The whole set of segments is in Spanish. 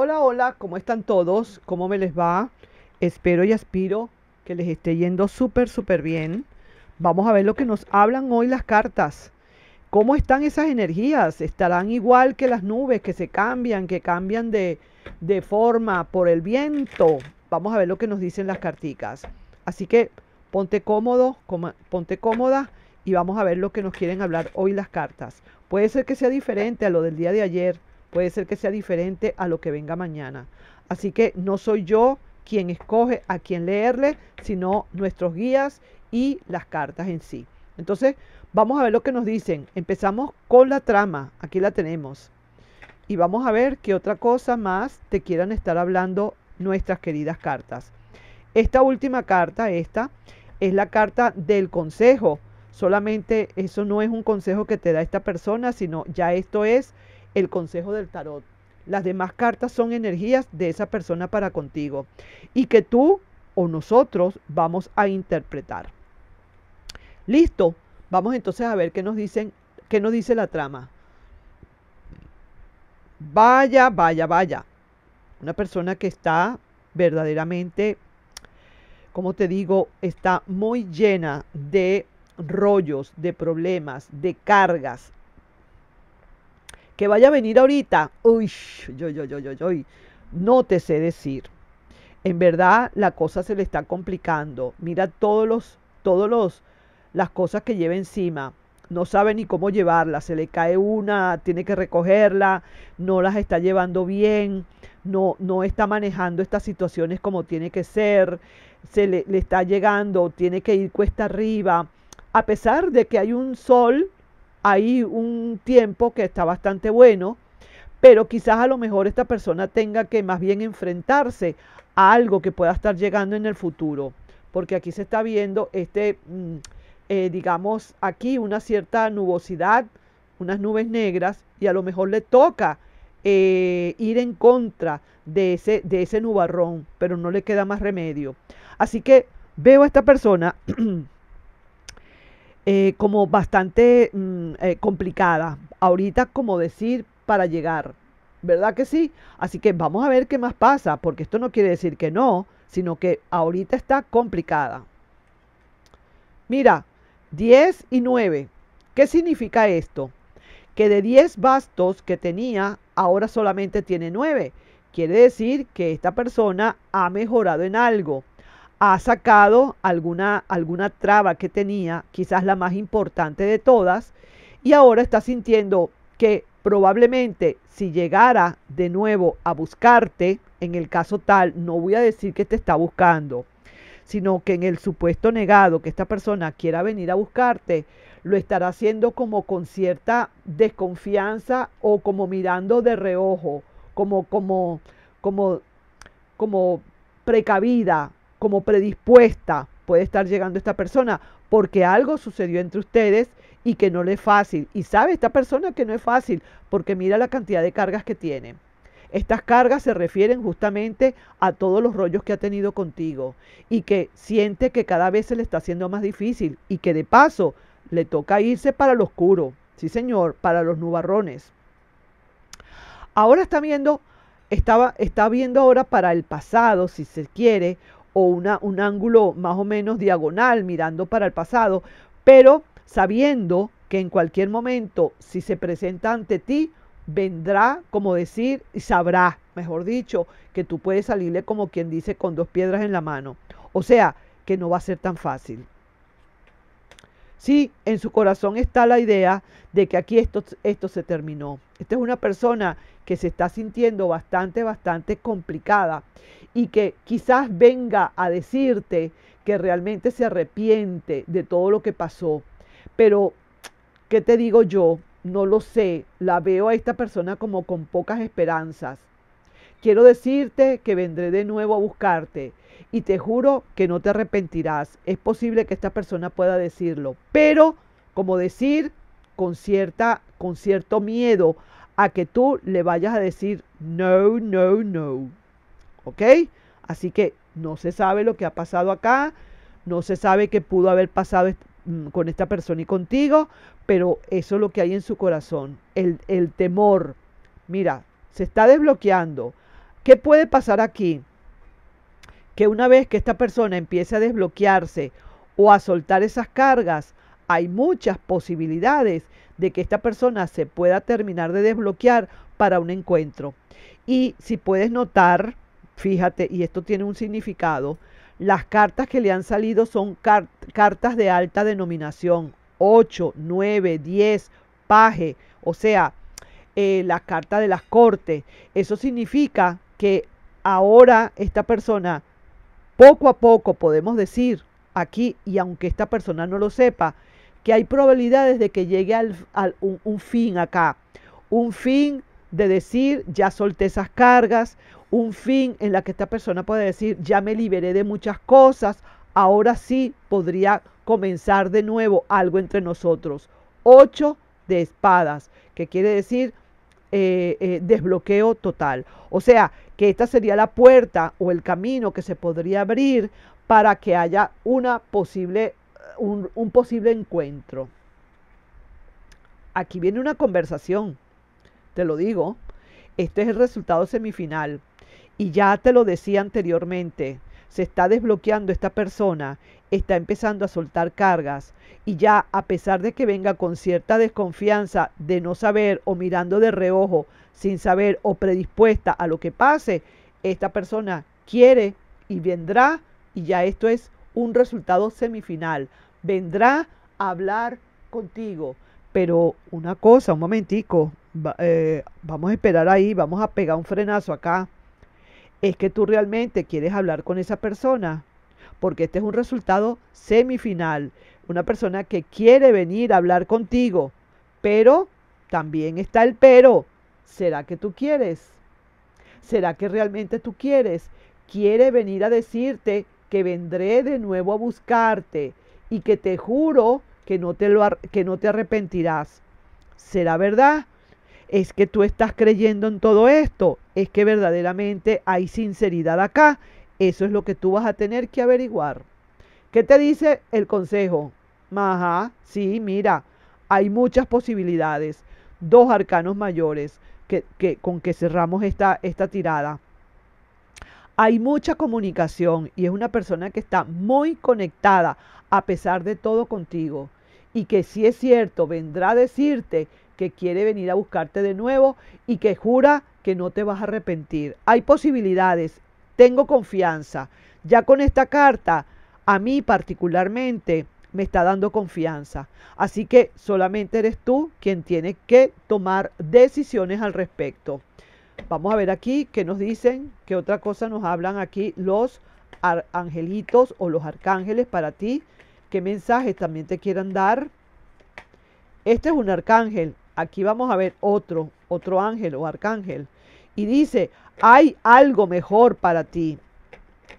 Hola, hola, ¿cómo están todos? ¿Cómo me les va? Espero y aspiro que les esté yendo súper, súper bien. Vamos a ver lo que nos hablan hoy las cartas. ¿Cómo están esas energías? ¿Estarán igual que las nubes que se cambian, que cambian de, de forma por el viento? Vamos a ver lo que nos dicen las carticas. Así que ponte cómodo, ponte cómoda y vamos a ver lo que nos quieren hablar hoy las cartas. Puede ser que sea diferente a lo del día de ayer, puede ser que sea diferente a lo que venga mañana. Así que no soy yo quien escoge a quién leerle, sino nuestros guías y las cartas en sí. Entonces, vamos a ver lo que nos dicen. Empezamos con la trama, aquí la tenemos. Y vamos a ver qué otra cosa más te quieran estar hablando nuestras queridas cartas. Esta última carta, esta, es la carta del consejo. Solamente eso no es un consejo que te da esta persona, sino ya esto es el consejo del tarot. Las demás cartas son energías de esa persona para contigo y que tú o nosotros vamos a interpretar. Listo, vamos entonces a ver qué nos dicen, qué nos dice la trama. Vaya, vaya, vaya. Una persona que está verdaderamente, como te digo, está muy llena de rollos, de problemas, de cargas, que vaya a venir ahorita, uy, yo, yo, yo, yo, yo, no te sé decir. En verdad la cosa se le está complicando. Mira todos los, todos los, las cosas que lleva encima. No sabe ni cómo llevarla. Se le cae una, tiene que recogerla, no las está llevando bien, no, no está manejando estas situaciones como tiene que ser. Se le, le está llegando, tiene que ir cuesta arriba. A pesar de que hay un sol hay un tiempo que está bastante bueno, pero quizás a lo mejor esta persona tenga que más bien enfrentarse a algo que pueda estar llegando en el futuro, porque aquí se está viendo este, mm, eh, digamos, aquí una cierta nubosidad, unas nubes negras, y a lo mejor le toca eh, ir en contra de ese, de ese nubarrón, pero no le queda más remedio. Así que veo a esta persona Eh, como bastante mm, eh, complicada. Ahorita como decir para llegar, ¿verdad que sí? Así que vamos a ver qué más pasa, porque esto no quiere decir que no, sino que ahorita está complicada. Mira, 10 y 9. ¿Qué significa esto? Que de 10 bastos que tenía, ahora solamente tiene 9. Quiere decir que esta persona ha mejorado en algo ha sacado alguna, alguna traba que tenía, quizás la más importante de todas, y ahora está sintiendo que probablemente si llegara de nuevo a buscarte, en el caso tal, no voy a decir que te está buscando, sino que en el supuesto negado que esta persona quiera venir a buscarte, lo estará haciendo como con cierta desconfianza o como mirando de reojo, como como como como precavida, como predispuesta puede estar llegando esta persona porque algo sucedió entre ustedes y que no le es fácil. Y sabe esta persona que no es fácil porque mira la cantidad de cargas que tiene. Estas cargas se refieren justamente a todos los rollos que ha tenido contigo y que siente que cada vez se le está haciendo más difícil y que de paso le toca irse para lo oscuro, sí señor, para los nubarrones. Ahora está viendo, estaba, está viendo ahora para el pasado, si se quiere, o una, un ángulo más o menos diagonal mirando para el pasado, pero sabiendo que en cualquier momento, si se presenta ante ti, vendrá, como decir, y sabrá, mejor dicho, que tú puedes salirle como quien dice con dos piedras en la mano. O sea, que no va a ser tan fácil. Sí, en su corazón está la idea de que aquí esto, esto se terminó. Esta es una persona que se está sintiendo bastante, bastante complicada y que quizás venga a decirte que realmente se arrepiente de todo lo que pasó. Pero, ¿qué te digo yo? No lo sé. La veo a esta persona como con pocas esperanzas. Quiero decirte que vendré de nuevo a buscarte y te juro que no te arrepentirás. Es posible que esta persona pueda decirlo, pero como decir con cierta con cierto miedo a que tú le vayas a decir no, no, no. ¿Ok? Así que no se sabe lo que ha pasado acá, no se sabe qué pudo haber pasado mm, con esta persona y contigo, pero eso es lo que hay en su corazón, el, el temor. Mira, se está desbloqueando ¿Qué puede pasar aquí? Que una vez que esta persona empiece a desbloquearse o a soltar esas cargas, hay muchas posibilidades de que esta persona se pueda terminar de desbloquear para un encuentro. Y si puedes notar, fíjate, y esto tiene un significado, las cartas que le han salido son cartas de alta denominación, 8, 9, 10, paje, o sea, eh, la carta de las cortes. Eso significa que ahora esta persona, poco a poco podemos decir aquí, y aunque esta persona no lo sepa, que hay probabilidades de que llegue al, un fin acá, un fin de decir, ya solté esas cargas, un fin en la que esta persona puede decir, ya me liberé de muchas cosas, ahora sí podría comenzar de nuevo algo entre nosotros. Ocho de espadas, que quiere decir eh, eh, desbloqueo total. O sea, que esta sería la puerta o el camino que se podría abrir para que haya una posible, un, un posible encuentro. Aquí viene una conversación, te lo digo. Este es el resultado semifinal. Y ya te lo decía anteriormente, se está desbloqueando esta persona, está empezando a soltar cargas y ya a pesar de que venga con cierta desconfianza de no saber o mirando de reojo sin saber o predispuesta a lo que pase, esta persona quiere y vendrá y ya esto es un resultado semifinal. Vendrá a hablar contigo. Pero una cosa, un momentico, eh, vamos a esperar ahí, vamos a pegar un frenazo acá es que tú realmente quieres hablar con esa persona, porque este es un resultado semifinal, una persona que quiere venir a hablar contigo, pero también está el pero, ¿será que tú quieres? ¿Será que realmente tú quieres? Quiere venir a decirte que vendré de nuevo a buscarte y que te juro que no te, lo, que no te arrepentirás. ¿Será verdad? Es que tú estás creyendo en todo esto, es que verdaderamente hay sinceridad acá. Eso es lo que tú vas a tener que averiguar. ¿Qué te dice el consejo? Ajá, sí, mira, hay muchas posibilidades. Dos arcanos mayores que, con que cerramos esta, esta tirada. Hay mucha comunicación y es una persona que está muy conectada a pesar de todo contigo. Y que si es cierto, vendrá a decirte que quiere venir a buscarte de nuevo y que jura que no te vas a arrepentir. Hay posibilidades, tengo confianza. Ya con esta carta, a mí particularmente, me está dando confianza. Así que solamente eres tú quien tiene que tomar decisiones al respecto. Vamos a ver aquí qué nos dicen, qué otra cosa nos hablan aquí los angelitos o los arcángeles para ti, qué mensajes también te quieran dar. Este es un arcángel, aquí vamos a ver otro, otro ángel o arcángel. Y dice, hay algo mejor para ti.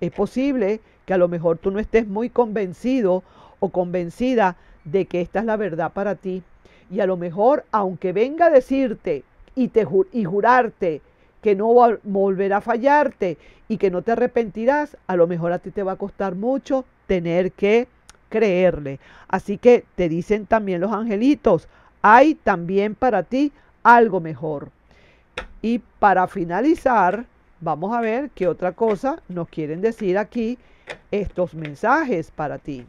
Es posible que a lo mejor tú no estés muy convencido o convencida de que esta es la verdad para ti. Y a lo mejor, aunque venga a decirte y, te, y jurarte que no volverá a fallarte y que no te arrepentirás, a lo mejor a ti te va a costar mucho tener que creerle. Así que te dicen también los angelitos, hay también para ti algo mejor. Y para finalizar, vamos a ver qué otra cosa nos quieren decir aquí estos mensajes para ti.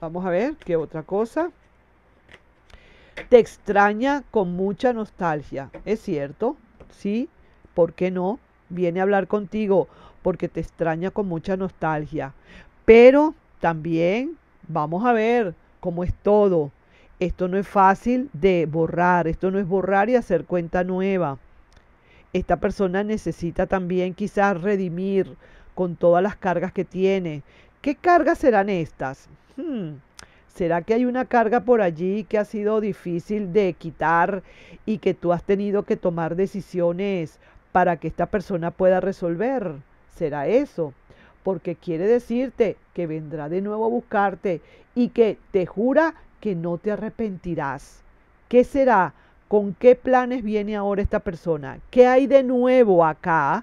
Vamos a ver qué otra cosa. Te extraña con mucha nostalgia. ¿Es cierto? Sí. ¿Por qué no? Viene a hablar contigo porque te extraña con mucha nostalgia. Pero también vamos a ver cómo es todo. Esto no es fácil de borrar, esto no es borrar y hacer cuenta nueva. Esta persona necesita también quizás redimir con todas las cargas que tiene. ¿Qué cargas serán estas? Hmm, ¿Será que hay una carga por allí que ha sido difícil de quitar y que tú has tenido que tomar decisiones para que esta persona pueda resolver? ¿Será eso? Porque quiere decirte que vendrá de nuevo a buscarte y que te jura que no te arrepentirás. ¿Qué será? ¿Con qué planes viene ahora esta persona? ¿Qué hay de nuevo acá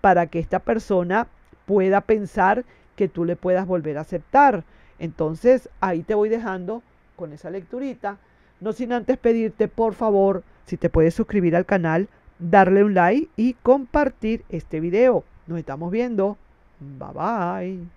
para que esta persona pueda pensar que tú le puedas volver a aceptar? Entonces ahí te voy dejando con esa lecturita, no sin antes pedirte por favor si te puedes suscribir al canal, darle un like y compartir este video. Nos estamos viendo. Bye bye.